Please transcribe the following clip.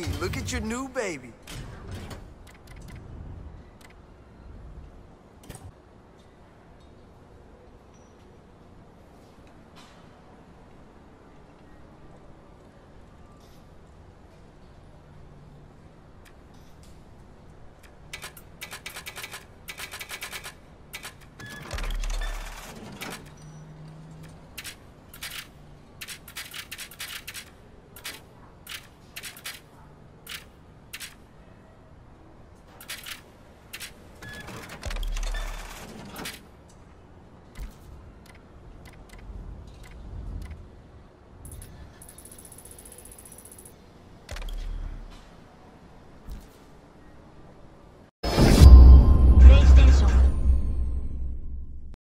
Look at your new baby.